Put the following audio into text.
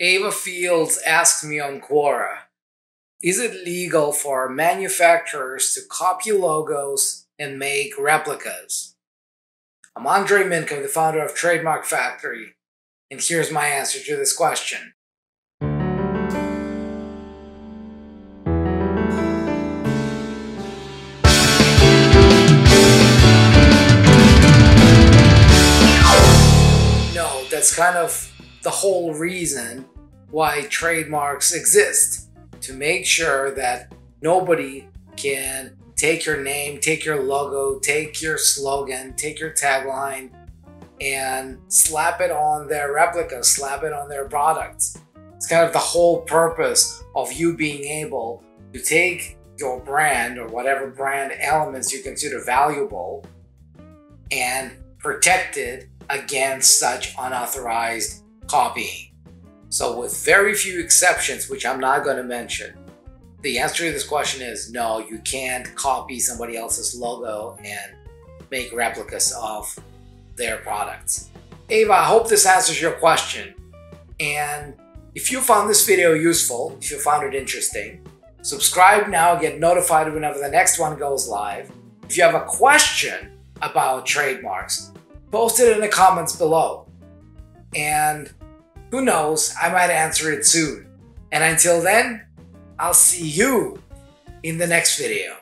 Ava Fields asked me on Quora Is it legal for manufacturers to copy logos and make replicas? I'm Andrei Mincov, the founder of Trademark Factory, and here's my answer to this question. No, that's kind of the whole reason why trademarks exist to make sure that nobody can take your name, take your logo, take your slogan, take your tagline, and slap it on their replica, slap it on their products. It's kind of the whole purpose of you being able to take your brand or whatever brand elements you consider valuable and protect it against such unauthorized copying. So, with very few exceptions, which I'm not going to mention, the answer to this question is no, you can't copy somebody else's logo and make replicas of their products. Ava, I hope this answers your question. And if you found this video useful, if you found it interesting, subscribe now, get notified whenever the next one goes live. If you have a question about trademarks, post it in the comments below. And who knows, I might answer it soon. And until then, I'll see you in the next video.